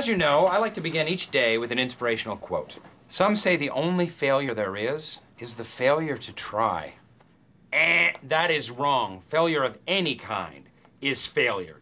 As you know, I like to begin each day with an inspirational quote. Some say the only failure there is is the failure to try. Eh, that is wrong. Failure of any kind is failure.